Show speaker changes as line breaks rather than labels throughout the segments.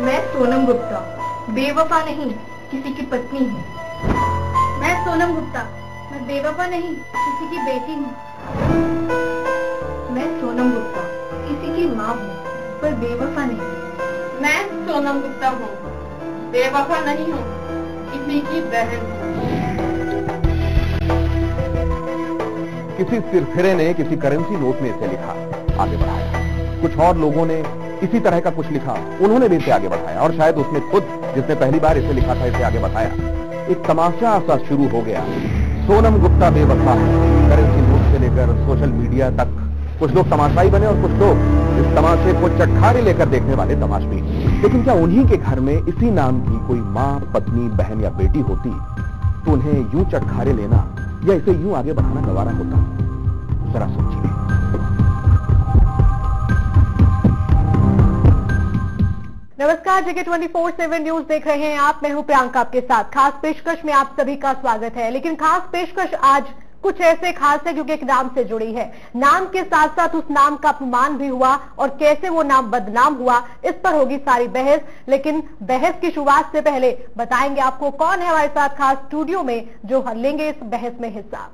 मैं सोनम गुप्ता। बेवफा नहीं, किसी की पत्नी हूँ।
मैं सोनम गुप्ता, मैं बेवफा नहीं, किसी की बेटी हूँ।
मैं सोनम गुप्ता, किसी की माँ हूँ, पर बेवफा नहीं।
मैं सोनम गुप्ता हूँ बेवफा नहीं हूँ, किसी की बहन हूँ।
किसी सिरफिरे ने किसी करेंसी नोट में इसे लिखा। आगे बढ़ाया कुछ और लोगों ने इसी तरह का कुछ लिखा। उन्होंने भी इसे आगे बढ़ाया और शायद उसने खुद, जिसने पहली बार इसे लिखा था, इसे आगे बढ़ाया। एक तमाशा सा शुरू हो गया। सोनम गुप्ता बेवफा करेंसी नोट से लेकर सोशल मीडिया तक। कुछ लोग तमाशाई बने और कुछ लोग इस तमाशे को चटखारे लेकर देखने वाले तमाशबी लेकिन क्या उन्हीं के घर में इसी नाम की कोई माँ, पत्नी, बहन या बेटी होती तो उन्हें यूँ चटखारे लेना या इसे यूँ आगे बढ़ाना गवारा होता? जरा सोचिए।
नमस्कार, जगह 24/7 न्यूज़ देख रहे हैं आप। मैं हूँ प्रियंका आपके साथ। खास पेशकश में आप सभी का स्वागत है। लेकिन खास पेशकश आज कुछ ऐसे खास है क्योंकि एक नाम से जुड़ी है। नाम के साथ साथ उस नाम का अपमान भी हुआ और कैसे वो नाम बदनाम हुआ, इस पर होगी सारी बहस। लेकिन बहस की शुरुआत से पहले बताएँगे आपको कौन है हमारे साथ खास स्टूडियो में जो लेंगे इस बहस में हिस्सा।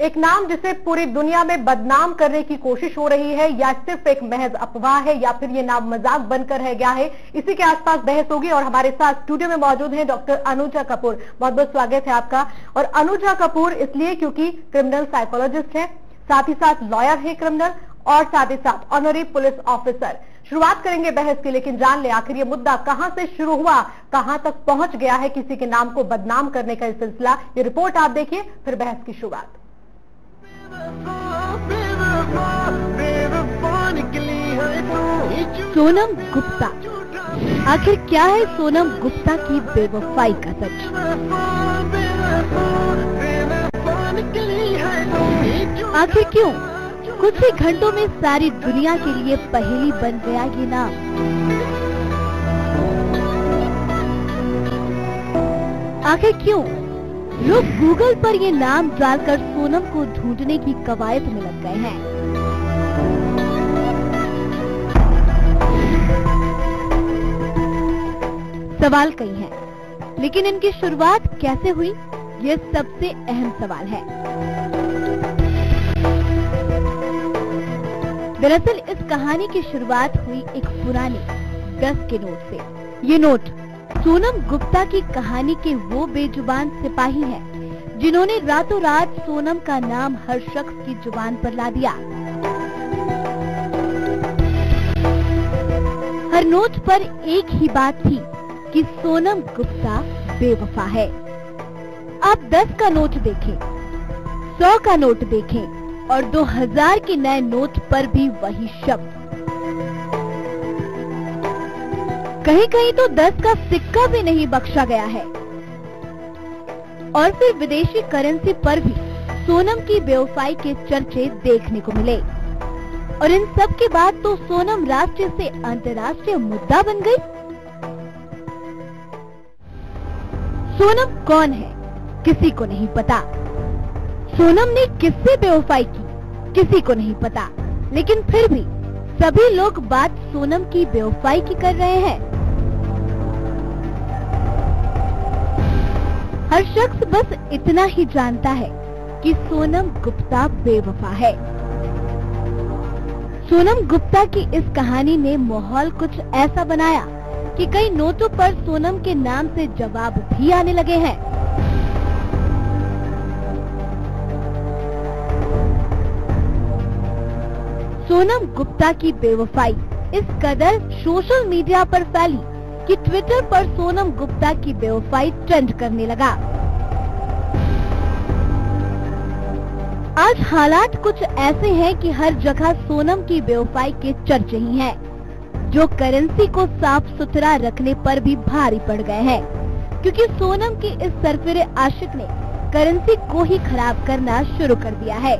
एक नाम जिसे पूरी दुनिया में बदनाम करने की कोशिश हो रही है, या सिर्फ़ एक महज अफवाह है, या फिर ये नाम मज़ाक बनकर रह गया है, इसी के आसपास बहस होगी। और हमारे साथ स्टूडियो में मौजूद हैं डॉक्टर अनुजा कपूर। बहुत बहुत स्वागत है आपका। और अनुजा कपूर इसलिए क्योंकि क्रिमिनल साइकोलॉजिस्ट है, साथ ही साथ लॉयर है क्रिमिनल और साथ ही साथ ऑनरी पुलिस ऑफिसर शुरुआत करेंगे बहस की, लेकिन जान ले, आखिर ये मुद्दा कहाँ से शुरू हुआ, कहाँ तक पहुँच गया है किसी के नाम को बदनाम करने का सिलसिला। ये रिपोर्ट आप देखिए, फिर बहस की शुरुआत।
सोनम गुप्ता। आखिर क्या है सोनम गुप्ता की बेवफाई का सच? आखिर क्यों? कुछ ही घंटों में सारी दुनिया के लिए पहेली बन गया ये नाम। आखिर क्यों? लोग गूगल पर ये नाम डालकर सोनम को ढूँढने की कवायद में लग गए हैं। सवाल कई हैं, लेकिन इनकी शुरुआत कैसे हुई ये सबसे अहम सवाल है। दरअसल इस कहानी की शुरुआत हुई एक पुरानी दस के नोट से। ये नोट सोनम गुप्ता की कहानी के वो बेजुबान सिपाही हैं जिन्होंने रातों रात सोनम का नाम हर शख्स की ज़ुबान पर ला दिया। हर नोट पर एक ही बात थी कि सोनम गुप्ता बेवफा है। आप दस का नोट देखें, सौ का नोट देखें और दो हज़ार के नए नोट पर भी वही शब्द। कहीं कहीं तो दस का सिक्का भी नहीं बख्शा गया है। और फिर विदेशी करेंसी पर भी सोनम की बेवफाई के चर्चे देखने को मिले। और इन सब के बाद तो सोनम राष्ट्रीय से अंतर्राष्ट्रीय मुद्दा बन गई। सोनम कौन है, किसी को नहीं पता। सोनम ने किससे बेवफाई की, किसी को नहीं पता। लेकिन फिर भी सभी लोग बात सोनम की बेवफाई की कर रहे हैं। हर शख्स बस इतना ही जानता है कि सोनम गुप्ता बेवफा है। सोनम गुप्ता की इस कहानी ने माहौल कुछ ऐसा बनाया कि कई नोटों पर सोनम के नाम से जवाब भी आने लगे हैं। सोनम गुप्ता की बेवफाई इस कदर सोशल मीडिया पर फैली कि ट्विटर पर सोनम गुप्ता की बेवफाई ट्रेंड करने लगा। आज हालात कुछ ऐसे हैं कि हर जगह सोनम की बेवफाई के चर्चे ही हैं, जो करेंसी को साफ़ सुथरा रखने पर भी भारी पड़ गए हैं क्योंकि सोनम के इस सरफिरे आशिक ने करेंसी को ही खराब करना शुरू कर दिया है।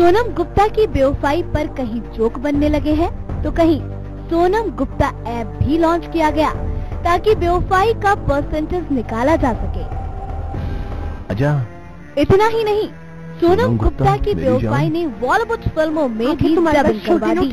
सोनम गुप्ता की बेवफाई पर कहीं जोक बनने लगे हैं तो कहीं सोनम गुप्ता ऐप भी लॉन्च किया गया ताकि बेवफाई का परसेंटेज निकाला जा सके।
अच्छा।
इतना ही नहीं सोनम गुप्ता की बेवफाई ने बॉलीवुड फ़िल्मों में भी
तुम्हारा
डबिंग करवा दी।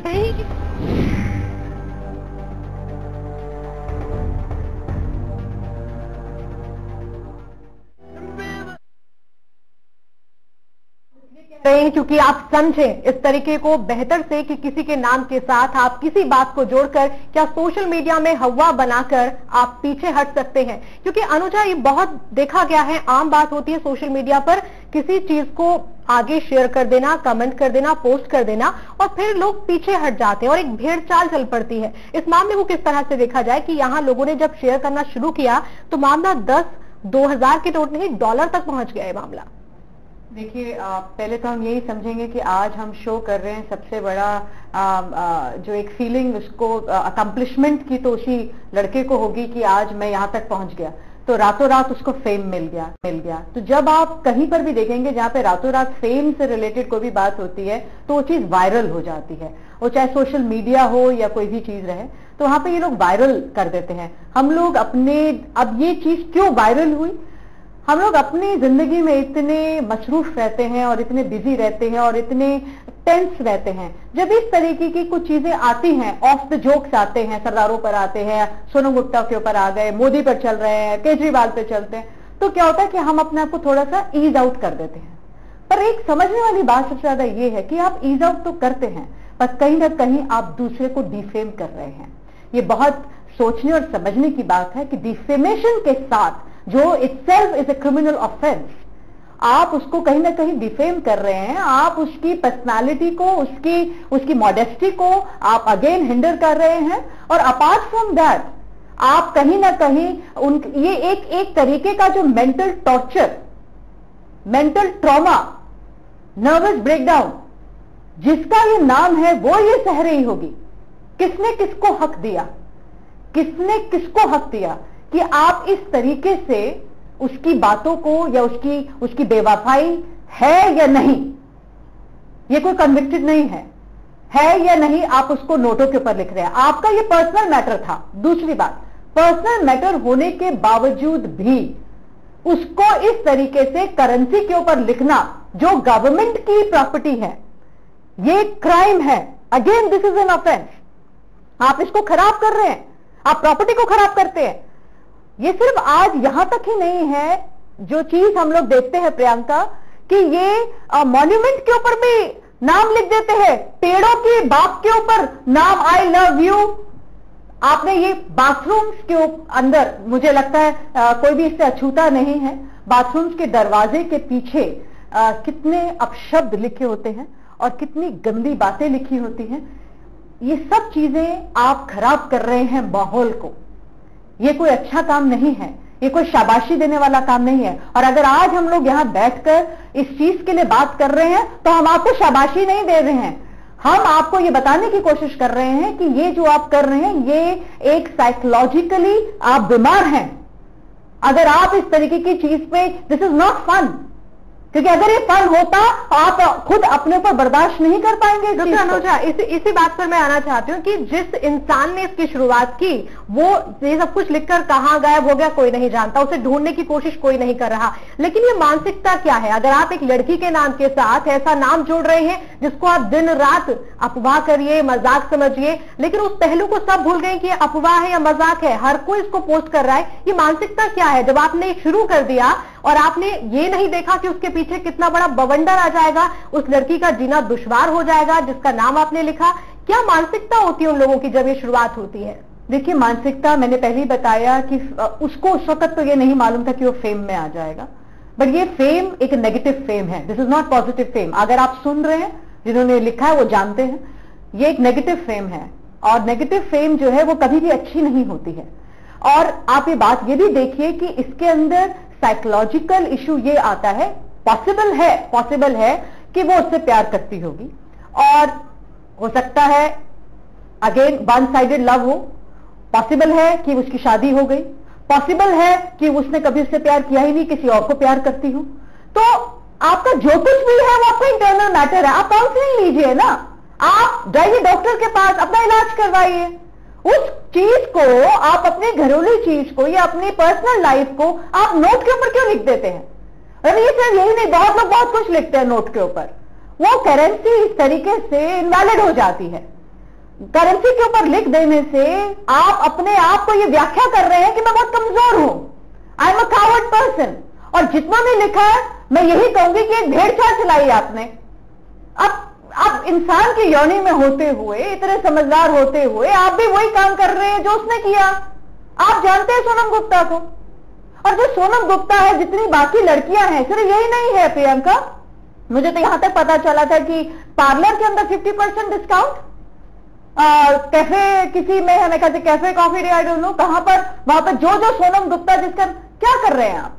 है? क्योंकि आप समझें इस तरीके को बेहतर से कि किसी के नाम के साथ आप किसी बात को जोड़कर क्या सोशल मीडिया में हवा बनाकर आप पीछे हट सकते हैं क्योंकि अनुजा, ये बहुत देखा गया है, आम बात होती है सोशल मीडिया पर किसी चीज़ को आगे शेयर कर देना, कमेंट कर देना, पोस्ट कर देना और फिर लोग पीछे हट जाते हैं और एक भेड़ चाल चल पड़ती है इस मामले को किस तरह से देखा जाए कि यहाँ लोगों ने जब शेयर करना शुरू किया तो मामला दस, दो हज़ार के नोट नहीं, डॉलर तक पहुँच गया है मामला
देखिए पहले तो हम यही समझेंगे कि आज हम शो कर रहे हैं सबसे बड़ा आ, आ, जो एक फीलिंग उसको अकम्पलिशमेंट की तो उसी लड़के को होगी कि आज मैं यहाँ तक पहुँच गया। तो रातों रात उसको फेम मिल गया मिल गया। तो जब आप कहीं पर भी देखेंगे जहाँ पे रातों रात फेम से रिलेटेड कोई भी बात होती है तो वो चीज़ वायरल हो जाती है। वो चाहे सोशल मीडिया हो या कोई भी चीज़ रहे तो वहाँ पे ये लोग वायरल कर देते हैं। हम लोग अपने अब ये चीज़ क्यों वायरल हुई? हम लोग अपनी ज़िंदगी में इतने मशरूफ रहते हैं और इतने बिज़ी रहते हैं और इतने टेंस रहते हैं। जब इस तरीके की कुछ चीज़ें आती हैं ऑफ़ द जोक्स आते हैं, सरदारों पर आते हैं, सोनम गुप्ता के ऊपर आ गए, मोदी पर चल रहे हैं, केजरीवाल पे चलते हैं तो क्या होता है कि हम अपने आप को थोड़ा सा ईज आउट कर देते हैं। पर एक समझने वाली बात सबसे ज़्यादा ये है कि आप ईज आउट तो करते हैं, पर कहीं ना कहीं आप दूसरे को डिफेम कर रहे हैं। ये बहुत सोचने और समझने की बात है कि डिफेमेशन के साथ जो itself is a criminal offence आप उसको कहीं ना कहीं डिफेम कर रहे हैं, आप उसकी पर्सनालिटी को, उसकी उसकी मॉडेस्टी को आप अगेन हिंडर कर रहे हैं, और अपार्ट फ्रॉम दैट आप कहीं ना कहीं उन, ये एक एक तरीके का जो mental torture mental trauma nervous breakdown जिसका ये नाम है, वो ये सह रही होगी। किसने किसको हक दिया? किसने किसको हक दिया? कि आप इस तरीके से उसकी बातों को या उसकी उसकी बेवफाई है या नहीं? ये कोई कन्विक्टेड नहीं है। है या नहीं, आप उसको नोटों के ऊपर लिख रहे हैं। आपका ये पर्सनल मैटर था। दूसरी बात पर्सनल मैटर होने के बावजूद भी उसको इस तरीके से करेंसी के ऊपर लिखना जो गवर्नमेंट की प्रॉपर्टी है, ये क्राइम है। Again this is an offence आप इसको खराब कर रहे हैं। आप प्रॉपर्टी को खराब करते हैं। ये सिर्फ़ आज यहाँ तक ही नहीं है। जो चीज़ हम लोग देखते हैं प्रियंका कि ये मॉन्यूमेंट के ऊपर भी नाम लिख देते हैं। पेड़ों के बाप के ऊपर नाम आई लव यू आपने ये बाथरूम्स के अंदर मुझे लगता है आ, कोई भी इससे अछूता नहीं है। बाथरूम्स के दरवाजे के पीछे आ, कितने अपशब्द लिखे होते हैं और कितनी गंदी बातें लिखी होती हैं। ये सब चीज़ें आप खराब कर रहे हैं माहौल को। ये कोई अच्छा काम नहीं है। ये कोई शाबाशी देने वाला काम नहीं है। और अगर आज हम लोग यहाँ बैठकर इस चीज़ के लिए बात कर रहे हैं तो हम आपको शाबाशी नहीं दे रहे हैं। हम आपको ये बताने की कोशिश कर रहे हैं कि ये जो आप कर रहे हैं, ये एक साइकोलॉजिकली आप बीमार हैं। अगर आप इस तरीके की चीज़ पे दिस इज़ नॉट फन क्योंकि अगर ये फन होता आप खुद अपने ऊपर बर्दाश्त नहीं कर पाएँगे
डॉक्टर अनुजा इसी इसी बात पर मैं आना चाहती हूँ कि जिस इंसान ने इसकी शुरुआत की वो ये सब कुछ लिखकर कहाँ गायब हो गया कोई नहीं जानता। उसे ढूँढने की कोशिश कोई नहीं कर रहा। लेकिन ये मानसिकता क्या है? अगर आप एक लड़की के नाम के साथ ऐसा नाम जोड़ रहे हैं जिसको आप दिन रात अफवाह करिए मज़ाक समझिए लेकिन उस पहलू को सब भूल गए कि ये अफवाह है या मज़ाक है हर कोई इसको पोस्ट कर रहा है ये मानसिकता क्या है? जब आपने शुरू कर दिया और आपने ये नहीं देखा कि उसके पीछे कितना बड़ा बवंडर आ जाएगा, उस लड़की का जीना दुश्वार हो जाएगा, जिसका नाम आपने लिखा। क्या मानसिकता होती है उन लोगों की जब ये शुरुआत होती है?
देखिए, मानसिकता मैंने पहले ही बताया कि उसको उस वक्त तो ये नहीं मालूम था कि वो फेम में आ जाएगा। बट ये फेम एक नेगेटिव फेम है। This is not positive fame. अगर आप सुन रहे हैं, जिन्होंने लिखा है, वो जानते हैं, ये एक नेगेटिव फेम है। और नेगेटिव फेम जो है, वो कभी भी अच्छी नहीं होती है। और आप ये बात ये भी देखिए कि इसके अंदर साइकोलॉजिकल इशू ये आता है पॉसिबल है पॉसिबल है कि वो उससे प्यार करती होगी। और हो सकता है अगेन वन साइडेड लव हो। पॉसिबल है कि उसकी शादी हो गई। पॉसिबल है कि उसने कभी उससे प्यार किया ही नहीं, किसी और को प्यार करती हो। तो आपका जो कुछ भी है, वो आपका इंटरनल मैटर है। आप काउंसलिंग लीजिए ना। आप जाइए डॉक्टर के पास, अपना इलाज करवाइए। उस चीज़ को आप अपने घरेलू चीज़ को या अपनी पर्सनल लाइफ को आप नोट के ऊपर क्यों लिख देते हैं? और ये सिर्फ़ यही नहीं, बहुत लोग बहुत कुछ लिखते हैं नोट के ऊपर। वो करेंसी इस तरीके से इनवैलिड हो जाती है। करेंसी के ऊपर लिख देने से आप अपने आप को ये व्याख्या कर रहे हैं कि मैं बहुत कमज़ोर हूँ। I am a coward person और जितना भी लिखा है, मैं यही कहूँगी कि एक भेड़ चाल चलाई आपने। अब आप इंसान की योनि में होते हुए, इतने समझदार होते हुए, आप भी वही काम कर रहे हैं जो उसने किया। आप जानते हैं सोनम गुप्ता को? और जो सोनम गुप्ता है जितनी बाकी लड़कियाँ हैं सिर्फ़ यही नहीं है प्रियंका। मुझे तो यहाँ तक पता चला था कि पार्लर के अंदर 50 परसेंट डिस्काउंट कैफ़े किसी में है मैं कहते Café Coffee Day I don't know कहाँ पर वहाँ पर जो जो सोनम गुप्ता जिसका क्या कर रहे हैं आप?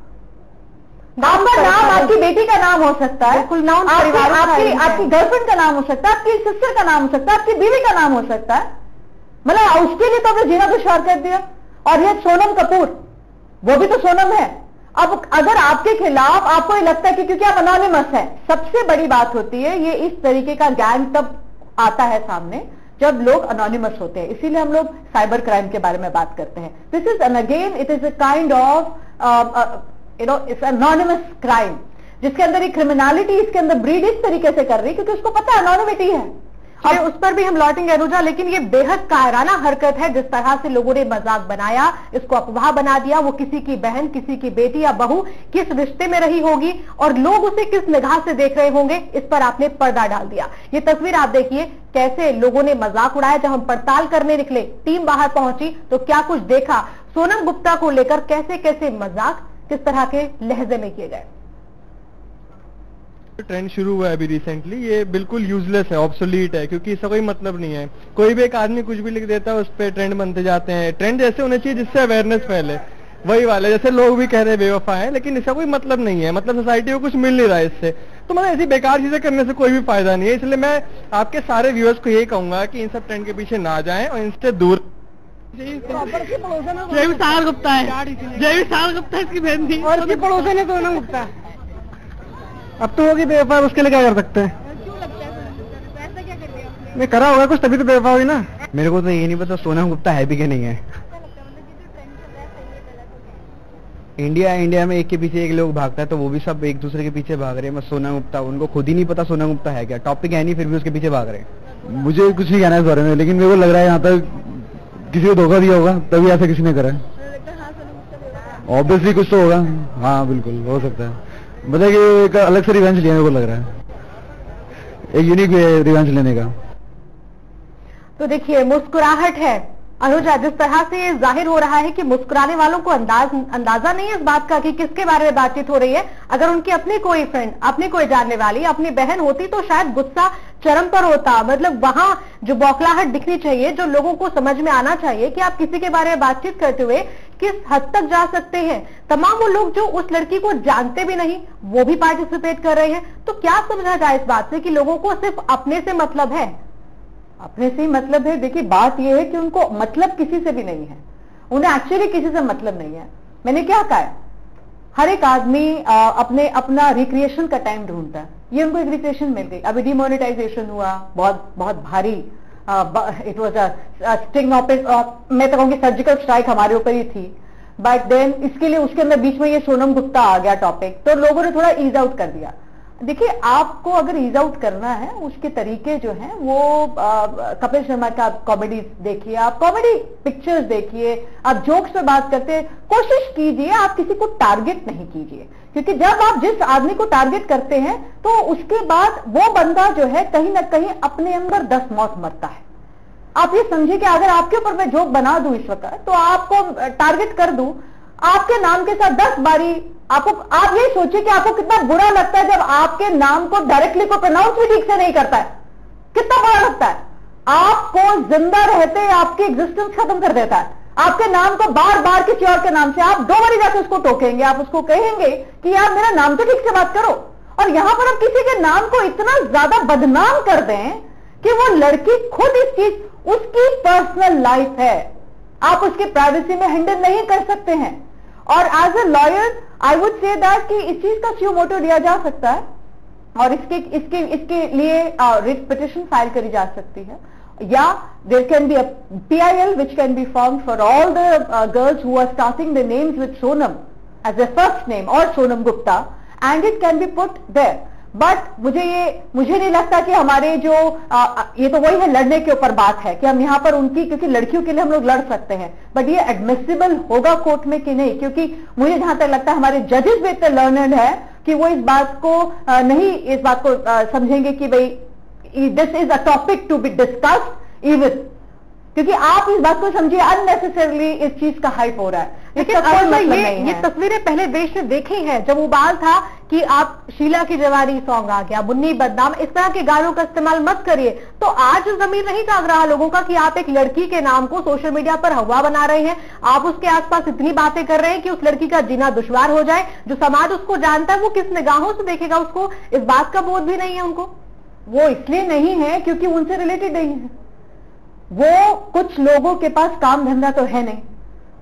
आपका नाम आपकी बेटी का नाम हो सकता है।
बिल्कुल, नाम
आपकी
परिवार
आपकी आपकी गर्लफ्रेंड का नाम हो सकता है आपकी सिस्टर का नाम हो सकता है आपकी बीवी का नाम हो सकता है। मतलब उसके लिए तो आपने जीना दुश्वार कर दिया। और ये सोनम कपूर वो भी तो सोनम है। अब अगर आपके खिलाफ आपको ये लगता है कि क्योंकि आप अनोनिमस है, सबसे बड़ी बात होती है, ये इस तरीके का गैंग तब आता है सामने जब लोग अनोनिमस होते हैं। इसीलिए हम लोग साइबर क्राइम के बारे में बात करते हैं। This is an again it is a kind of you know it's anonymous crime जिसके अंदर एक क्रिमिनलिटी इसके अंदर ब्रीड इस तरीके से कर रही है, क्योंकि उसको पता है अनोनिमिटी है।
और उस पर भी हम लौटेंगे अनुजा लेकिन ये बेहद कायराना हरकत है जिस तरह से लोगों ने मज़ाक बनाया, इसको अफवाह बना दिया, वो किसी की बहन, किसी की बेटी या बहू किस रिश्ते में रही होगी और लोग उसे किस निगाह से देख रहे होंगे, इस पर आपने पर्दा डाल दिया। ये तस्वीर आप देखिए, कैसे लोगों ने मज़ाक उड़ाया, जब हम पड़ताल करने निकले, टीम बाहर पहुँची तो क्या कुछ देखा? सोनम गुप्ता को लेकर कैसे कैसे मज़ाक, किस तरह के लहजे में किए गए?
ट्रेंड शुरू हुआ है अभी रिसेंटली ये बिल्कुल यूजलेस है ऑब्सोलीट है क्योंकि इसका कोई मतलब नहीं है। कोई भी एक आदमी कुछ भी लिख देता है उस पर ट्रेंड बनते जाते हैं। ट्रेंड ऐसे होने चाहिए जिससे अवेयरनेस फैले। वही वाले जैसे लोग भी कह रहे हैं बेवफा है लेकिन इसका कोई मतलब नहीं है। मतलब सोसाइटी को कुछ मिल नहीं रहा है इससे। तो मतलब ऐसी बेकार चीज़ें करने से कोई भी फ़ायदा नहीं है इसलिए मैं आपके सारे व्यूअर्स को यही कहूँगा कि इन सब ट्रेंड के पीछे ना जाएँ और इनसे दूर
जय विशाल गुप्ता है। जय विशाल गुप्ता इसकी बहन थी और इसकी पड़ोसन है सोनम गुप्ता। अब तो होगी बेवफा उसके लिए क्या कर सकते हैं? नहीं करा होगा कुछ तभी तो बेवफा हुई ना। मेरे को तो ये नहीं पता सोनम गुप्ता है भी क्या नहीं है? इंडिया इंडिया में एक के पीछे एक लोग भागता है तो वो भी सब एक दूसरे के पीछे भाग रहे हैं। सोना गुप्ता उनको खुद ही नहीं पता सोना गुप्ता है क्या। टॉपिक है नहीं फिर भी उसके पीछे भाग रहे हैं। मुझे कुछ नहीं कहना है इस बारे में लेकिन मेरे को लग रहा है यहाँ तक किसी को धोखा दिया होगा तभी ऐसा किसी ने करा है। ऑब्वियसली कुछ तो होगा। हाँ बिल्कुल हो सकता है। मतलब कि एक अलग से रिवेंज लेने को लग रहा है। एक यूनिक रिवेंज लेने का।
तो देखिए, मुस्कुराहट है। अनुजा, जिस तरह से ज़ाहिर हो रहा है कि मुस्कुराने वालों को अंदाज, अंदाज़ा नहीं है इस बात का कि किसके बारे में बातचीत हो रही है, अगर उनकी अपनी कोई फ्रेंड अपनी कोई जानने वाली, अपनी बहन होती तो शायद गुस्सा चरम पर होता। मतलब वहाँ जो बौखलाहट दिखनी चाहिए, जो लोगों को समझ में आना चाहिए कि आप किसी के बारे में बातचीत करते हुए किस हद तक जा सकते हैं? तमाम वो लोग जो उस लड़की को जानते भी नहीं, वो भी पार्टिसिपेट कर रहे हैं। तो क्या समझा जाए इस बात से कि लोगों को सिर्फ़ अपने से मतलब है?
अपने से ही मतलब है। देखिए, बात यह है कि उनको मतलब किसी से भी नहीं है। उन्हें एक्चुअली किसी से मतलब नहीं है। मैंने क्या कहा है? हर एक आदमी अपने, अपना रिक्रिएशन का टाइम ढूंढता है। ये उनको एक रिक्रिएशन मिल गई। अभी डिमोनिटाइजेशन हुआ, बहुत बहुत भारी इट वॉज़ स्टिंग मैं तो कहूँगी सर्जिकल स्ट्राइक हमारे ऊपर ही थी। बट देन इसके लिए उसके अंदर बीच में ये सोनम गुप्ता आ गया टॉपिक तो लोगों ने थोड़ा ईज आउट कर दिया। देखिए, आपको अगर ईज आउट करना है, उसके तरीके जो हैं, वो कपिल शर्मा का आप कॉमेडी देखिए, आप कॉमेडी पिक्चर्स देखिए, आप जोक्स पे बात करते कोशिश कीजिए आप किसी को टारगेट नहीं कीजिए। क्योंकि जब आप जिस आदमी को टारगेट करते हैं तो उसके बाद वो बंदा जो है, कहीं ना कहीं अपने अंदर दस मौत मरता है। आप ये समझिए कि अगर आपके ऊपर मैं जोक बना दूँ इस वक्त तो आपको टारगेट कर दूँ आपके नाम के साथ दस बारी आपको, आप ये सोचिए कि आपको कितना बुरा लगता है जब आपके नाम को डायरेक्टली को प्रोनाउंस भी ठीक से नहीं करता है। कितना बुरा लगता है? आपको ज़िंदा रहते आपकी एग्जिस्टेंस खत्म कर देता है। आपके नाम को बार बार किसी और के नाम से आप दो बारी जाके उसको टोकेंगे, आप उसको कहेंगे कि यार मेरा नाम तो ठीक से बात करो। और यहाँ पर आप किसी के नाम को इतना ज़्यादा बदनाम कर दें कि वो लड़की खुद इस चीज़, उसकी पर्सनल लाइफ है। आप उसकी प्राइवेसी में हैंडल नहीं कर सकते हैं। और as a lawyer I would say that कि इस चीज़ का सीओ मोटो दिया जा सकता है? और इसके इसके इसके लिए रिट पिटिशन फ़ाइल करी जा सकती है। या there can be P I L which can be form for all the girls who are starting the names with Sonam as a first name और Sonam Gupta and it can be put there but मुझे ये मुझे नहीं लगता कि हमारे जो आ, ये तो वही है लड़ने के ऊपर बात है कि हम यहाँ पर उनकी क्योंकि लड़कियों के लिए हम लोग लड़ सकते हैं। बट ये एडमिसिबल होगा कोर्ट में कि नहीं? क्योंकि मुझे जहाँ तक लगता है हमारे जजेस भी इतने लर्नर्ड है कि वो इस बात को आ, नहीं इस बात को समझेंगे कि भाई this is a topic to be discussed even क्योंकि आप इस बात को समझिए अननेसेसरली इस चीज़ का हाइप हो रहा है।
लेकिन
कोई मतलब
ये ये तस्वीरें पहले देश ने देखी हैं जब उबाल था कि आप शीला की जवानी सॉन्ग आ गया मुन्नी बदनाम इस तरह के गानों का इस्तेमाल मत करिए। तो आज ज़मीन नहीं जाग रहा लोगों का कि आप एक लड़की के नाम को सोशल मीडिया पर हवा बना रहे हैं। आप उसके आसपास इतनी बातें कर रहे हैं कि उस लड़की का जीना दुश्वार हो जाए। जो समाज उसको जानता है वो किस निगाहों से देखेगा उसको? इस बात का बोध भी नहीं है उनको।
वो इसलिए नहीं है क्योंकि उनसे रिलेटेड नहीं है। वो कुछ लोगों के पास काम धंधा तो है नहीं।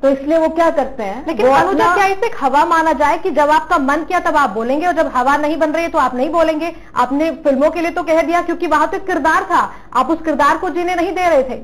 तो इसलिए वो क्या करते हैं?
लेकिन अनुजा क्या इसे हवा माना जाए कि जब आपका मन किया तब आप बोलेंगे और जब हवा नहीं बन रही है तो आप नहीं बोलेंगे? आपने फ़िल्मों के लिए तो कह दिया क्योंकि वहाँ तो किरदार था। आप उस किरदार को जीने नहीं दे रहे थे।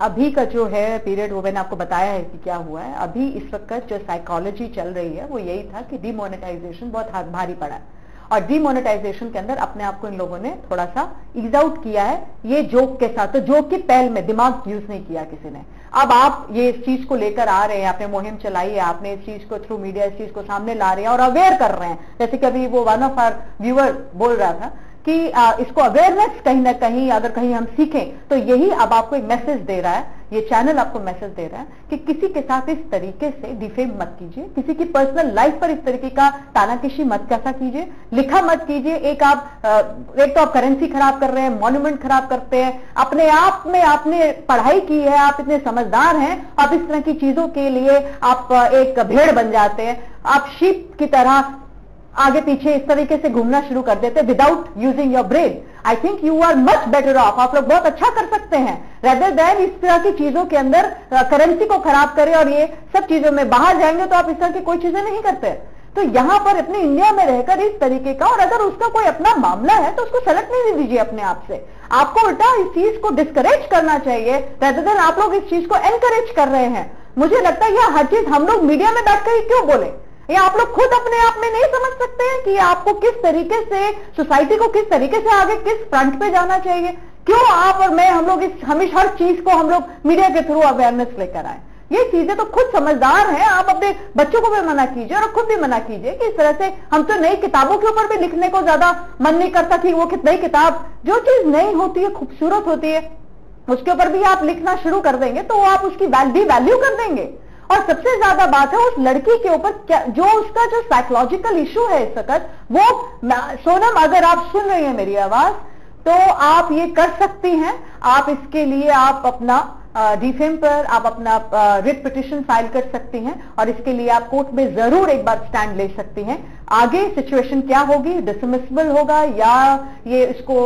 अभी का जो है पीरियड वो मैंने आपको बताया है कि क्या हुआ है। अभी इस वक्त जो साइकोलॉजी चल रही है वो यही था कि डिमोनेटाइजेशन बहुत हाथ भारी पड़ा है। और डीमोनेटाइजेशन के अंदर अपने आप को इन लोगों ने थोड़ा सा इज़ आउट किया है। ये जोक के साथ तो जोक की पहल में दिमाग यूज़ नहीं किया किसी ने। अब आप ये इस चीज़ को लेकर आ रहे हैं, आपने मुहिम चलाई है, आपने इस चीज़ को थ्रू मीडिया इस चीज़ को सामने ला रहे हैं और अवेयर कर रहे हैं। जैसे कि अभी वो वन ऑफ़ आर व्यूअर बोल रहा था कि इसको अवेयरनेस कहीं ना कहीं अगर कहीं हम सीखें तो यही अब आपको एक मैसेज दे रहा है, ये चैनल आपको मैसेज दे रहा है कि किसी के साथ इस तरीके से डिफेम मत कीजिए, किसी की पर्सनल लाइफ पर इस तरीके का तानाकिशी मत कैसा कीजिए, लिखा मत कीजिए, एक आप एक तो आप करेंसी खराब कर रहे हैं मॉन्यूमेंट खराब करते हैं, अपने आप में आपने पढ़ाई की है, आप इतने समझदार हैं आप इस तरह की चीज़ों के लिए आप एक भेड़ बन जाते हैं, आप शीप की तरह आगे पीछे इस तरीके से घूमना शुरू कर देते without using your brain I think you are much better off आप लोग बहुत अच्छा कर सकते हैं. रेदर देन इस तरह की चीज़ों के अंदर करेंसी को खराब करें और ये सब चीज़ों में बाहर जाएँगे तो आप इस तरह की कोई चीज़ें नहीं करते. तो यहाँ पर अपने इंडिया में रहकर इस तरीके का और अगर उसका कोई अपना मामला है तो उसको सेलेक्ट नहीं दीजिए अपने आप से. आपको उल्टा इस चीज़ को डिस्करेज करना चाहिए रेदर देन आप लोग इस चीज़ को एनकरेज कर रहे हैं. मुझे लगता है यह हर चीज़ हम लोग मीडिया में बैठकर ही क्यों बोले? ये आप लोग खुद अपने आप में नहीं समझ सकते हैं कि आपको किस तरीके से सोसाइटी को किस तरीके से आगे किस फ्रंट पे जाना चाहिए। क्यों आप और मैं हम लोग इस हमेशा हर चीज़ को हम लोग मीडिया के थ्रू अवेयरनेस लेकर आए? ये चीज़ें तो खुद समझदार हैं, आप अपने बच्चों को भी मना कीजिए और खुद भी मना कीजिए कि इस तरह से हम तो नई किताबों के ऊपर भी लिखने को ज़्यादा मन नहीं करता कि वो नई किताब, जो चीज़ नई होती है, खूबसूरत होती है, उसके ऊपर भी आप लिखना शुरू कर देंगे तो आप उसकी भी वैल्यू कर देंगे। और सबसे ज़्यादा बात है उस लड़की के ऊपर जो उसका जो साइकोलॉजिकल इशू है इस वक्त वो सोनम, अगर आप सुन रही हैं मेरी आवाज़ तो आप ये कर सकती हैं। आप इसके लिए आप अपना डिफेम पर आप अपना रिट पिटिशन फ़ाइल कर सकती हैं और इसके लिए आप कोर्ट में ज़रूर एक बार स्टैंड ले सकती हैं। आगे सिचुएशन क्या होगी? डिसमिसबल होगा या ये इसको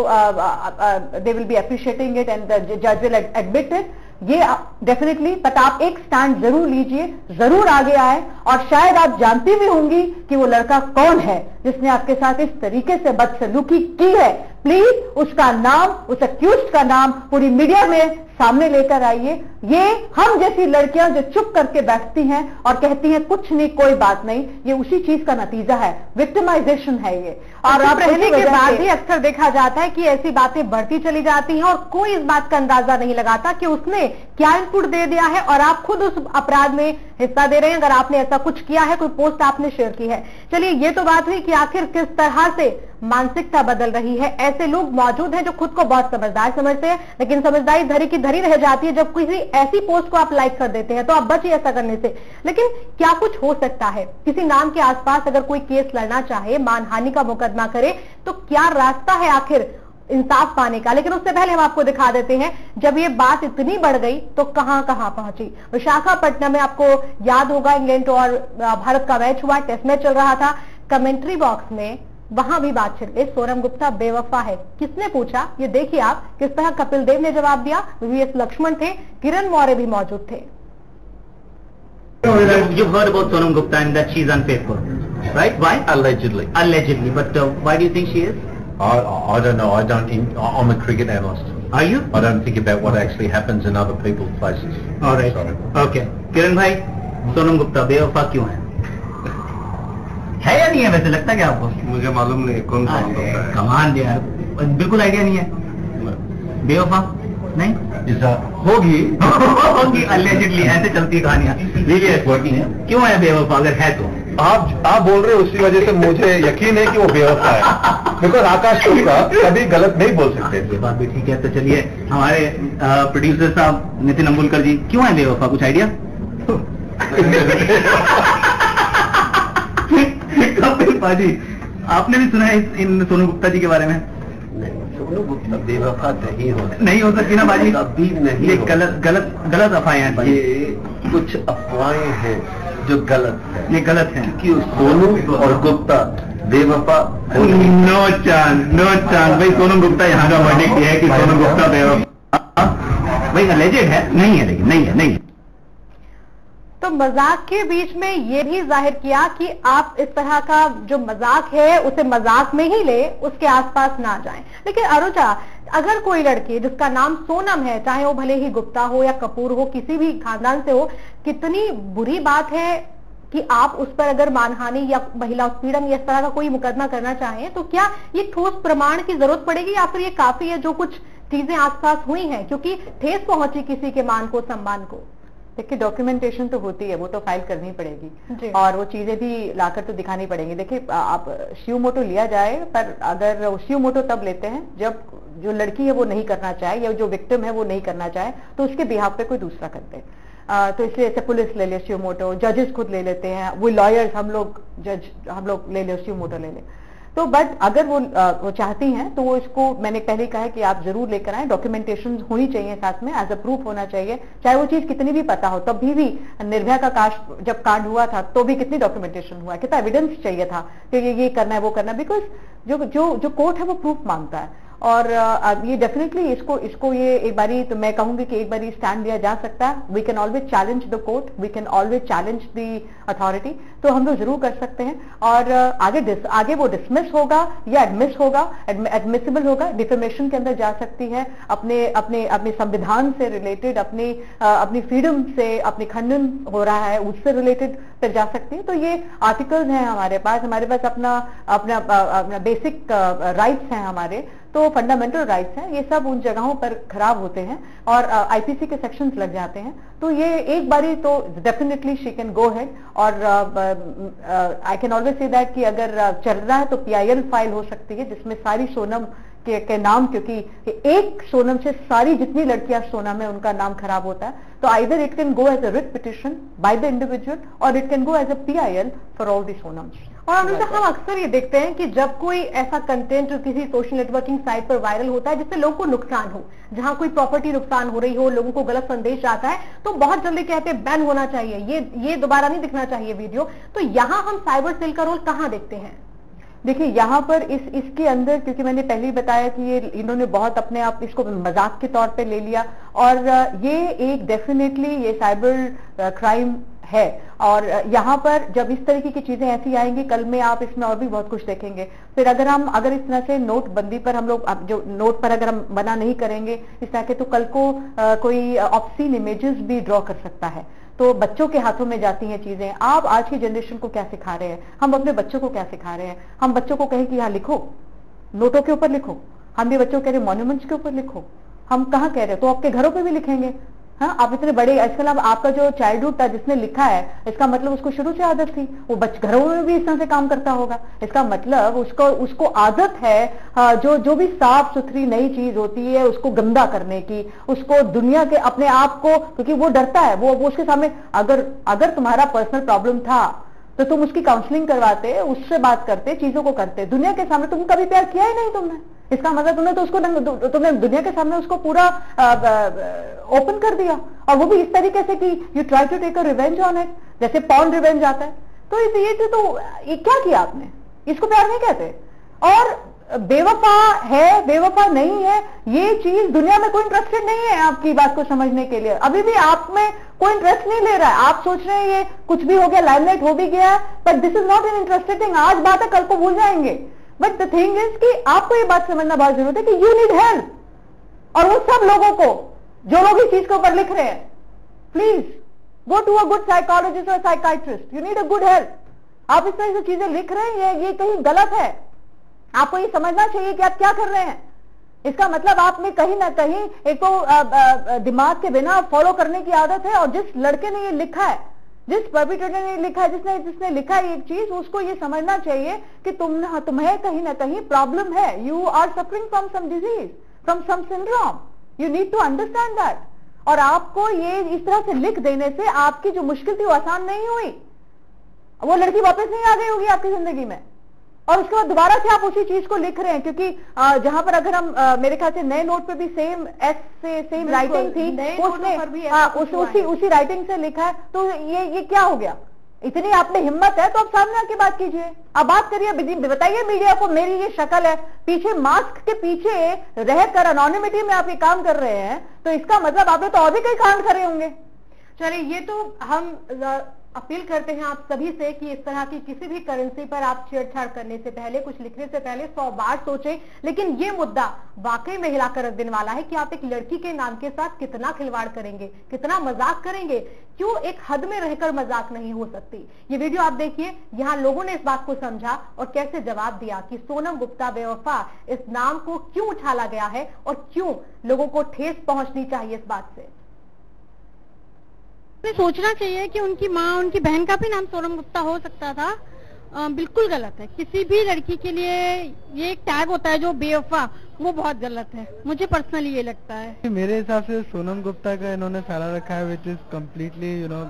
they will be appreciating it and जज विल एडमिट ये डेफिनेटली बट आप एक स्टैंड ज़रूर लीजिए, ज़रूर आगे आए, और शायद आप जानती भी होंगी कि वो लड़का कौन है, जिसने आपके साथ इस तरीके से बदसलूकी की है। प्लीज़ उसका नाम, उस अक्यूज का नाम पूरी मीडिया में सामने लेकर आइए। ये हम जैसी लड़कियाँ जो चुप करके बैठती हैं और कहती हैं कुछ नहीं कोई बात नहीं। ये उसी चीज़ का नतीजा है। विक्टिमाइजेशन है ये।
और अब रहने के बाद भी अक्सर देखा जाता है कि ऐसी बातें बढ़ती चली जाती हैं और कोई इस बात का अंदाज़ा नहीं लगाता कि उसने क्या इनपुट दे दिया है और आप खुद उस अपराध में हिस्सा दे रहे हैं। अगर आपने ऐसा कुछ किया है कोई पोस्ट आपने शेयर की है। चलिए ये तो बात हुई कि आखिर किस तरह से मानसिकता बदल रही है। ऐसे लोग मौजूद हैं जो खुद को बहुत समझदार समझते हैं लेकिन समझदारी धरी की धरी रह जाती है, जब किसी ऐसी पोस्ट को आप लाइक कर देते हैं तो आप बचिए ऐसा करने से। लेकिन क्या कुछ हो सकता है? किसी नाम के आसपास अगर कोई केस लड़ना चाहे, मानहानि का मुकदमा करे तो क्या रास्ता है आखिर इंसाफ पाने का? लेकिन उससे पहले हम आपको दिखा देते हैं, जब ये बात इतनी बढ़ गई तो कहाँ कहाँ पहुँची? विशाखापट्टनम में आपको याद होगा, इंग्लैंड और भारत का मैच हुआ टेस्ट मैच चल रहा था। कमेंट्री बॉक्स में वहाँ भी बात छिड़ गई सोनम गुप्ता बेवफा है किसने पूछा ये देखिए आप किस तरह कपिल देव ने जवाब दिया वीएस लक्ष्मण थे किरण मौर्य भी मौजूद थे
You've heard about Sonam Gupta and that she's unfaithful, right? Why?
Allegedly.
Allegedly, but uh, why do you think she is?
I, I don't know. I don't. In, I'm a cricket analyst.
Are you?
I don't think about what actually happens in other people's places.
All right.
Sorry.
Okay. किरण भाई सोनम गुप्ता बेवफा क्यों है है या नहीं है वैसे? लगता क्या आपको?
मुझे मालूम नहीं कौन
कमान यार। बिल्कुल आइडिया नहीं है। बेवफा? नहीं?
होगी।
होगी allegedly ऐसे चलती है कहानियाँ।
है।
क्यों है बेवफा? अगर है तो।
आप आप बोल रहे हो उसी वजह से मुझे यकीन है कि वो बेवफा है। बिकॉज़ आकाश चोपड़ा कभी गलत नहीं बोल सकते।
ये बात भी ठीक है। तो चलिए हमारे प्रोड्यूसर साहब नितिन अम्बुलकर जी क्यों है बेवफा? कुछ आइडिया पाजी आपने भी सुना है इन सोनू गुप्ता जी के बारे में?
सोनू गुप्ता बेवफा नहीं हो
नहीं हो सकती ना बाजी
कभी नहीं
ये गलत गलत गलत अफवाहें हैं
ये कुछ अफवाहें हैं जो गलत है।
ये गलत है।
कि सोनू और गुप्ता बेवफा
नो चांस नो चांस। भाई सोनू गुप्ता यहाँ का वर्डिक्ट है कि सोनू गुप्ता बेवफा भाई अलेजेड है? नहीं है लेकिन नहीं है नहीं है।
तो मज़ाक के बीच में ये भी ज़ाहिर किया कि आप इस तरह का जो मज़ाक है, उसे मज़ाक में ही ले, उसके आसपास ना जाएँ। लेकिन अरुजा अगर कोई लड़की, जिसका नाम सोनम है, चाहे वो भले ही गुप्ता हो या कपूर हो, किसी भी खानदान से हो, कितनी बुरी बात है कि आप उस पर अगर मानहानि या महिला उत्पीड़न या इस तरह का कोई मुकदमा करना चाहें तो क्या ये ठोस प्रमाण की ज़रूरत पड़ेगी या फिर ये काफ़ी है जो कुछ चीज़ें आसपास हुई हैं? क्योंकि ठेस पहुँची किसी के मान को, सम्मान को।
देखिए डॉक्यूमेंटेशन तो होती है वो तो फ़ाइल करनी पड़ेगी। और वो चीज़ें भी लाकर तो दिखानी पड़ेंगी। देखिए आप शिव मोटो लिया जाए पर अगर शिव मोटो तब लेते हैं जब जो लड़की है वो नहीं करना चाहे या जो विक्टिम है वो नहीं करना चाहे तो उसके बिहाफ पे कोई दूसरा करते हैं। अ, तो इसलिए जैसे पुलिस ले ले शिव मोटो जजेस खुद ले लेते हैं वो लॉयर्स हम लोग जज हम लोग ले ले शिव मोटो ले ले। तो बट अगर वो आ, वो चाहती हैं तो वो इसको मैंने पहले कहा है कि आप ज़रूर लेकर आए। डॉक्यूमेंटेशन होनी चाहिए साथ में एज अ प्रूफ होना चाहिए। चाहे वो चीज़ कितनी भी पता हो तभी भी भी निर्भया का काश जब कांड हुआ था तो भी कितनी डॉक्यूमेंटेशन हुआ कितना एविडेंस चाहिए था कि ये ये करना है वो करना बिकॉज़ जो जो जो कोर्ट है वो प्रूफ माँगता है। और ये डेफिनेटली इसको इसको ये एक बारी तो मैं कहूँगी कि एक बारी स्टैंड लिया जा सकता है। We can always challenge the court we can always challenge the authority तो हम लोग ज़रूर कर सकते हैं। और आगे आगे वो डिसमिस होगा या एडमिस होगा एडमिसिबल होगा डिफेमेशन के अंदर जा सकती है। अपने अपने अपने संविधान से रिलेटेड अपनी अपनी फ्रीडम से, अपने खंडन हो रहा है, उससे रिलेटेड फिर जा सकती है। तो ये आर्टिकल्स हैं हमारे पास हमारे पास अपना अपना बेसिक राइट्स हैं हमारे। तो फंडामेंटल राइट्स हैं ये सब उन जगहों पर खराब होते हैं और आईपीसी के सेक्शंस लग जाते हैं। तो ये एक बारी तो definitely she can go ahead और I can always say that कि अगर चल रहा है तो पीआईएल फ़ाइल हो सकती है जिसमें सारी सोनम के, के नाम क्योंकि एक सोनम से सारी जितनी लड़कियाँ सोनम है उनका नाम खराब होता है। तो either it can go as a writ petition by the individual और it can go as a PIL for all the Sonams
और अनुजा हम अक्सर ये देखते हैं कि जब कोई ऐसा कंटेंट किसी सोशल नेटवर्किंग साइट पर वायरल होता है जिससे लोगों को नुकसान हो जहाँ कोई प्रॉपर्टी नुकसान हो रही हो लोगों को गलत संदेश आता है तो बहुत जल्दी कहते हैं बैन होना चाहिए ये ये दोबारा नहीं दिखना चाहिए वीडियो तो यहाँ हम साइबर सेल का रोल कहाँ देखते हैं?
देखिए यहाँ पर इस इसके अंदर क्योंकि मैंने पहले ही बताया कि ये इन्होंने बहुत अपने आप इसको मज़ाक के तौर पे ले लिया और ये एक डेफिनेटली ये साइबर क्राइम है। और यहाँ पर जब इस तरीके की चीज़ें ऐसी आएँगी कल में आप इसमें और भी बहुत कुछ देखेंगे। फिर अगर हम अगर इस तरह से नोटबंदी पर हम लोग जो नोट पर अगर हम मना नहीं करेंगे इस तरह के तो कल को अ, कोई ऑप्सीन इमेजेस भी ड्रॉ कर सकता है। तो बच्चों के हाथों में जाती हैं चीज़ें। आप आज की जनरेशन को क्या सिखा रहे हैं? हम अपने बच्चों को क्या सिखा रहे हैं? हम बच्चों को कहें कि यहाँ लिखो। नोटों के ऊपर लिखो। हम भी बच्चों कह रहे मॉन्यूमेंट्स के ऊपर लिखो। हम कहाँ कह रहे हैं? तो आपके घरों पे भी लिखेंगे। हाँ आप इतने बड़े आजकल अब आपका जो चाइल्डहुड था जिसने लिखा है इसका मतलब उसको शुरू से आदत थी। वो बच घरों में भी इस तरह से काम करता होगा। इसका मतलब उसको उसको आदत है हाँ, जो जो भी साफ़ सुथरी नई चीज़ होती है उसको गंदा करने की उसको दुनिया के अपने आप को क्योंकि वो डरता है वो, वो उसके सामने अगर अगर तुम्हारा पर्सनल प्रॉब्लम था तो तुम उसकी काउंसलिंग करवाते उससे बात करते चीज़ों को करते। दुनिया के सामने तुम कभी प्यार किया ही नहीं तुमने। इसका मतलब तुमने तो उसको तुमने दुनिया के सामने उसको पूरा ओपन कर दिया। और वो भी इस तरीके से कि you try to take a revenge on it जैसे पॉन रिवेंज आता है। तो इस ये तो, तो ये क्या किया आपने? इसको प्यार नहीं कहते? और बेवफा है बेवफा नहीं है ये चीज़ दुनिया में कोई इंटरेस्टेड नहीं है आपकी बात को समझने के लिए। अभी भी आप में कोई इंटरेस्ट नहीं ले रहा है। आप सोच रहे हैं ये कुछ भी हो गया लाइमलाइट हो भी गया but this is not an interested thing आज बात है कल को भूल जाएँगे। बट द थिंग इज़ कि आपको ये बात समझना बहुत ज़रूरत है कि यू नीड हेल्प और उन सब लोगों को, जो लोग इस चीज़ के ऊपर लिख रहे हैं please go to a good psychologist और psychiatrist you need a good help आप इस तरह से चीज़ें लिख रहे हैं, ये कहीं गलत है. आपको ये समझना चाहिए कि आप क्या कर रहे हैं. इसका मतलब आप में कहीं ना कहीं एक तो दिमाग के बिना फॉलो करने की आदत है और जिस लड़के ने ये लिखा है जिस परपिटेटर ने लिखा, जिसने जिसने लिखा एक चीज़, उसको ये समझना चाहिए कि तुम, तुम्हें कहीं ना कहीं प्रॉब्लम है। You are suffering from some disease from some syndrome you need to understand that और आपको ये इस तरह से लिख देने से आपकी जो मुश्किल थी वो आसान नहीं हुई। वो लड़की वापस नहीं आ गई होगी आपकी ज़िंदगी में। और उसके बाद दोबारा से आप उसी चीज़ को लिख रहे हैं क्योंकि जहाँ पर अगर हम मेरे ख्याल से नए नोट पे भी सेम एस से सेम राइटिंग थी उसने उस, उसी उसी राइटिंग से लिखा है तो ये ये क्या हो गया? इतनी आप में हिम्मत है तो आप सामने आके बात कीजिए। अब बात करिए बताइए मीडिया को मेरी ये शक्ल है पीछे मास्क के पीछे रहकर अनोनिमिटी में आप ये काम कर रहे हैं तो इसका मतलब आपने तो और भी कई कांड करे होंगे।
चलिए ये तो हम अपील करते हैं आप सभी से कि इस तरह की किसी भी करेंसी पर आप छेड़छाड़ करने से पहले, कुछ लिखने से पहले, सौ बार सोचें। लेकिन ये मुद्दा वाकई में हिलाकर रख देने वाला है कि आप एक लड़की के नाम के साथ कितना खिलवाड़ करेंगे, कितना मज़ाक करेंगे। क्यों एक हद में रहकर मज़ाक नहीं हो सकती? ये वीडियो आप देखिए, यहाँ लोगों ने इस बात को समझा और कैसे जवाब दिया कि सोनम गुप्ता बेवफा इस नाम को क्यों उछाला गया है और क्यों लोगों को ठेस पहुंचनी चाहिए इस बात से।
हमें सोचना चाहिए कि उनकी माँ उनकी बहन का भी नाम सोनम गुप्ता हो सकता था। आ, बिल्कुल गलत है। किसी भी लड़की के लिए ये एक टैग होता है जो बेवफा वो बहुत गलत है। मुझे पर्सनली ये लगता है।
मेरे हिसाब से सोनम गुप्ता का इन्होंने फैला रखा है which is completely you know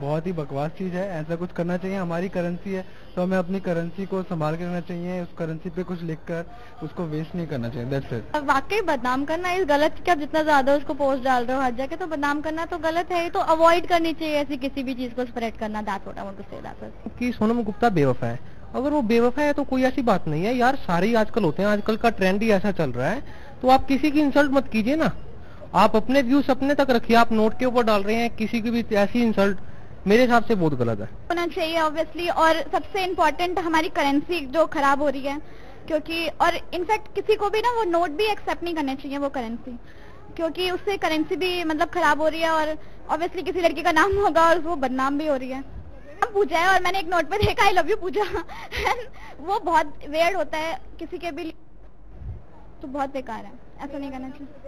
बहुत ही बकवास चीज़ है ऐसा कुछ करना चाहिए हमारी करेंसी है तो हमें अपनी करेंसी को संभाल के रखना चाहिए उस करेंसी पे कुछ लिखकर उसको वेस्ट नहीं करना चाहिए दैट्स इट
वाकई बदनाम करना इस गलत क्या जितना ज़्यादा उसको पोस्ट डाल रहे हो हर जगह तो बदनाम करना तो गलत है तो अवॉइड करनी चाहिए ऐसी किसी भी चीज़ को स्प्रेड करना आई वांट टू से
सोनम गुप्ता बेवफा है। अगर वो बेवफा है तो कोई ऐसी बात नहीं है यार सारे ही आजकल होते हैं आजकल का ट्रेंड ही ऐसा चल रहा है तो आप किसी की इंसल्ट मत कीजिए ना। आप अपने व्यूज़ अपने तक रखिए, आप नोट के ऊपर डाल रहे हैं, किसी की भी ऐसी इंसल्ट मेरे हिसाब से बहुत गलत है।
होना चाहिए ऑब्वियसली और सबसे इम्पोर्टेंट हमारी करेंसी जो खराब हो रही है, क्योंकि, और इनफैक्ट किसी को भी ना वो नोट भी एक्सेप्ट नहीं करने चाहिए वो करेंसी क्योंकि उससे करेंसी भी मतलब खराब हो रही है, और ऑब्वियसली किसी लड़की का नाम होगा और वो बदनाम भी हो रही है। पूछा है, और मैंने एक नोट पे देखा आई लव यू पूजा। वो बहुत वेयर्ड होता है, किसी के भी तो बहुत बेकार है, ऐसा नहीं करना चाहिए।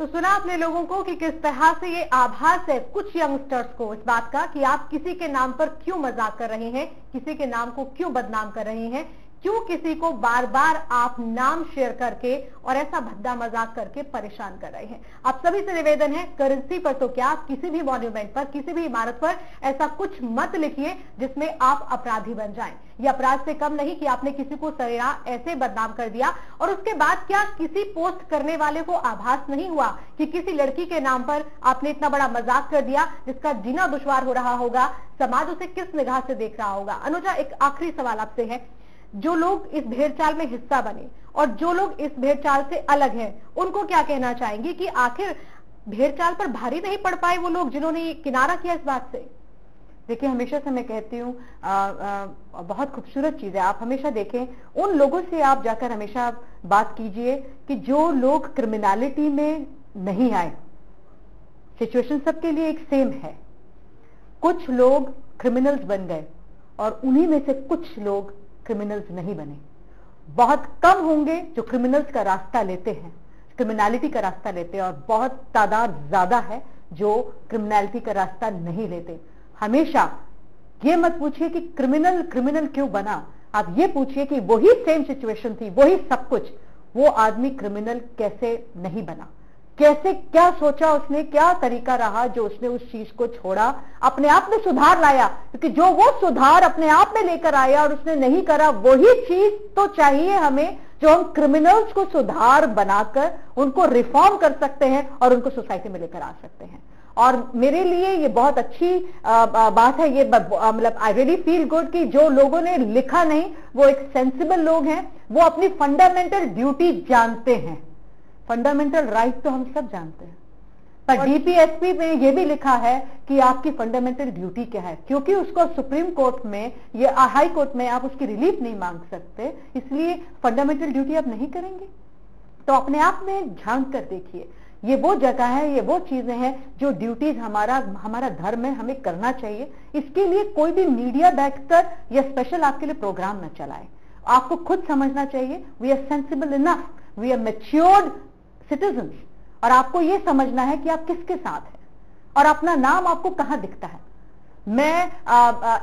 तो सुना आपने लोगों को कि किस तरह से ये आभास है कुछ यंगस्टर्स को इस बात का कि आप किसी के नाम पर क्यों मज़ाक कर रहे हैं, किसी के नाम को क्यों बदनाम कर रहे हैं। क्यों किसी को बार बार आप नाम शेयर करके और ऐसा भद्दा मज़ाक करके परेशान कर रहे हैं? आप सभी से निवेदन है करेंसी पर तो क्या किसी भी मॉन्यूमेंट पर, किसी भी इमारत पर ऐसा कुछ मत लिखिए जिसमें आप अपराधी बन जाएँ। ये अपराध से कम नहीं कि आपने किसी को सरेरा ऐसे बदनाम कर दिया और उसके बाद क्या किसी पोस्ट करने वाले को आभास नहीं हुआ कि किसी लड़की के नाम पर आपने इतना बड़ा मज़ाक कर दिया जिसका जीना दुश्वार हो रहा होगा? समाज उसे किस निगाह से देख रहा होगा? अनुजा, एक आखिरी सवाल आपसे है। जो लोग इस भेड़चाल में हिस्सा बने और जो लोग इस भेड़चाल से अलग हैं, उनको क्या कहना चाहेंगे कि आखिर भेड़चाल पर भारी नहीं पड़ पाए वो लोग जिन्होंने किनारा किया इस बात से? देखिए, हमेशा से मैं कहती हूँ बहुत खूबसूरत चीज़ है। आप हमेशा देखें, उन लोगों से आप जाकर हमेशा बात कीजिए कि जो लोग क्रिमिनलिटी में नहीं आए सिचुएशन सबके लिए एक सेम है। कुछ लोग क्रिमिनल्स बन गए और उन्हीं में से कुछ लोग क्रिमिनल्स नहीं बने। बहुत कम होंगे जो क्रिमिनल्स का रास्ता लेते हैं क्रिमिनलिटी का रास्ता लेते हैं और बहुत तादाद ज़्यादा है जो क्रिमिनलिटी का रास्ता नहीं लेते। हमेशा ये मत पूछिए कि क्रिमिनल क्रिमिनल क्यों बना? आप ये पूछिए कि वही सेम सिचुएशन थी, वही सब कुछ, वो आदमी क्रिमिनल कैसे नहीं बना? कैसे क्या सोचा उसने, क्या तरीका रहा जो उसने उस चीज़ को छोड़ा, अपने आप में सुधार लाया, क्योंकि जो वो सुधार अपने आप में लेकर आया और उसने नहीं करा, वही चीज़ तो चाहिए हमें, जो हम क्रिमिनल्स को सुधार बनाकर उनको रिफॉर्म कर सकते हैं और उनको सोसाइटी में लेकर आ सकते हैं। और मेरे लिए ये बहुत अच्छी बात है, ये मतलब आई रियली फील गुड कि जो लोगों ने लिखा नहीं, वो एक सेंसिबल लोग हैं, वो अपनी फंडामेंटल ड्यूटी जानते हैं। फंडामेंटल राइट तो हम सब जानते हैं। पर डीपीएसपी में यह भी लिखा है कि आपकी फंडामेंटल ड्यूटी क्या है क्योंकि उसको सुप्रीम कोर्ट में या हाई कोर्ट में आप उसकी रिलीफ नहीं मांग सकते इसलिए फंडामेंटल ड्यूटी आप नहीं करेंगे।
तो अपने आप में झाँक कर देखिए ये वो जगह है ये वो चीज़ें हैं जो ड्यूटीज़ हमारा हमारा धर्म है हमें करना चाहिए। इसके लिए कोई भी मीडिया बैठकर या स्पेशल आपके लिए प्रोग्राम न चलाए। आपको खुद समझना चाहिए we are sensible enough we are matured citizen और आपको यह समझना है कि आप किसके साथ हैं। और अपना नाम आपको कहाँ दिखता है। मैं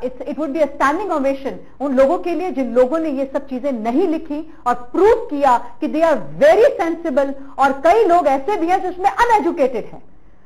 it would be a standing ovation उन लोगों के लिए जिन लोगों ने ये सब चीज़ें नहीं लिखी और प्रूव किया कि दे आर वेरी सेंसिबल और कई लोग ऐसे भी हैं जिसमें अनएजुकेटेड हैं,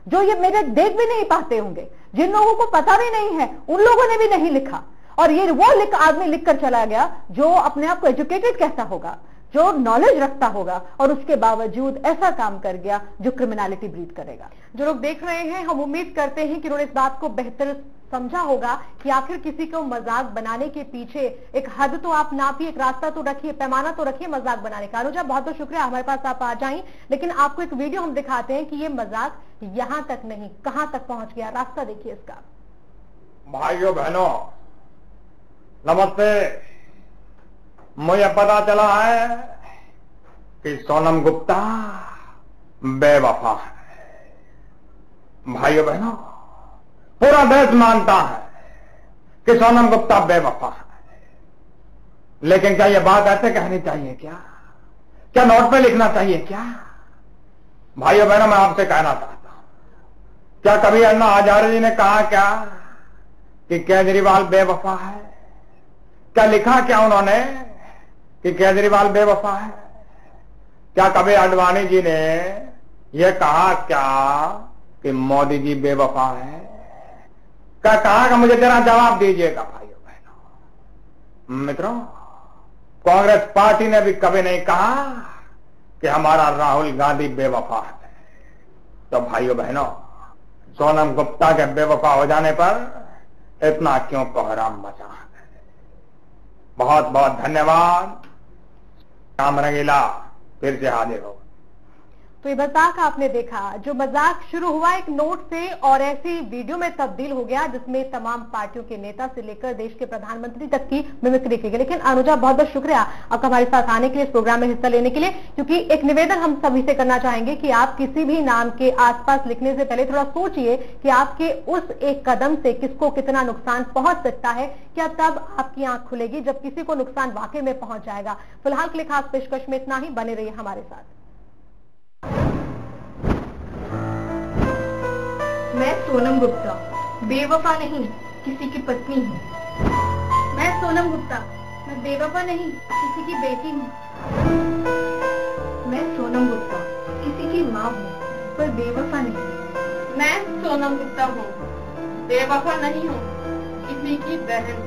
जो ये मेरे देख भी नहीं पाते होंगे। जिन लोगों को पता भी नहीं है, उन लोगों ने भी नहीं लिखा। और ये वो लिख, आदमी लिखकर चला गया जो अपने आप को एजुकेटेड कैसा होगा। जो नॉलेज रखता होगा और उसके बावजूद ऐसा काम कर गया जो क्रिमिनलिटी ब्रीड करेगा।
जो लोग देख रहे हैं, हम उम्मीद करते हैं कि उन्होंने इस बात को बेहतर समझा होगा कि आखिर किसी को मज़ाक बनाने के पीछे एक हद तो आप नापिए एक रास्ता तो रखिए, पैमाना तो रखिए मज़ाक बनाने का। अनुजा, बहुत बहुत शुक्रिया, हमारे पास आप आ जाए। लेकिन आपको एक वीडियो हम दिखाते हैं कि ये मज़ाक यहाँ तक नहीं, कहाँ तक पहुँच गया। रास्ता देखिए इसका।
भाइयों, बहनों, नमस्ते। मुझे पता चला है कि सोनम गुप्ता बेवफा है। भाइयों बहनों पूरा देश मानता है कि सोनम गुप्ता बेवफा है। लेकिन क्या यह बात ऐसे कहनी चाहिए क्या? क्या नोट पे लिखना चाहिए क्या? भाइयों बहनों मैं आपसे कहना चाहता हूँ, क्या कभी अन्ना हजारे जी ने कहा क्या कि केजरीवाल बेवफा है? क्या लिखा क्या उन्होंने? कि केजरीवाल बेवफा है। क्या कभी अडवाणी जी ने यह कहा क्या कि मोदी जी बेवफा है? क्या कहा कि मुझे जरा जवाब दीजिएगा, भाइयों बहनों। मित्रों, कांग्रेस पार्टी ने भी कभी नहीं कहा कि हमारा राहुल गांधी बेवफा है। तो भाइयों बहनों, सोनम गुप्ता के बेवफा हो जाने पर इतना क्यों कोहराम मचा है? बहुत बहुत धन्यवाद। राम रंगीला फिर से हाजिर हो।
तो ये मज़ाक आपने देखा। जो मज़ाक शुरू हुआ एक नोट से और ऐसी वीडियो में तब्दील हो गया, जिसमें तमाम पार्टियों के नेता से लेकर देश के प्रधानमंत्री तक की मिमिक्री की गई। लेकिन अनुजा, बहुत बहुत शुक्रिया आपका हमारे साथ आने के लिए, इस प्रोग्राम में हिस्सा लेने के लिए। क्योंकि एक निवेदन हम सभी से करना चाहेंगे कि आप किसी भी नाम के आसपास लिखने से पहले थोड़ा सोचिए कि आपके उस एक कदम से किसको कितना नुकसान पहुँच सकता है। क्या तब आपकी आँख खुलेगी जब किसी को नुकसान वाकई में पहुँच जाएगा। फ़िलहाल के लिए खास पेशकश में इतना ही। बने रहिए हमारे साथ।
सोनम गुप्ता। बेवफा नहीं किसी की पत्नी हूँ।
मैं सोनम गुप्ता। मैं बेवफा नहीं किसी की बेटी हूँ।
मैं सोनम गुप्ता। किसी की माँ हूँ, पर बेवफा नहीं।
मैं सोनम गुप्ता हूँ। बेवफा नहीं हूँ किसी की बहन।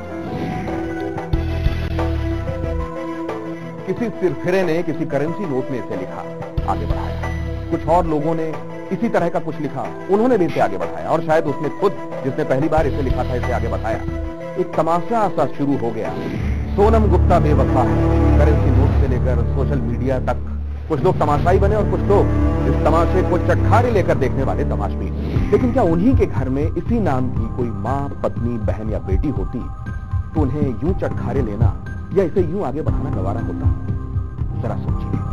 किसी सिरफिरे ने किसी करेंसी नोट में इसे लिखा। आगे बढ़ाया कुछ और लोगों ने इसी तरह का कुछ लिखा। उन्होंने भी इसे आगे बढ़ाया, और शायद उसने खुद, जिसने पहली बार इसे लिखा था, इसे आगे बढ़ाया। एक तमाशा सा शुरू हो गया। सोनम गुप्ता बेवफा करेंसी नोट से लेकर सोशल मीडिया तक। कुछ लोग तमाशाई बने और कुछ लोग इस तमाशे को चटखारे लेकर देखने वाले तमाशबी लेकिन क्या उन्हीं के घर में इसी नाम की कोई माँ, पत्नी, बहन या बेटी होती? तो उन्हें यूँ चटखारे लेना या इसे यूँ आगे बढ़ाना गवारा होता? जरा सोचिए।